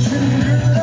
去 感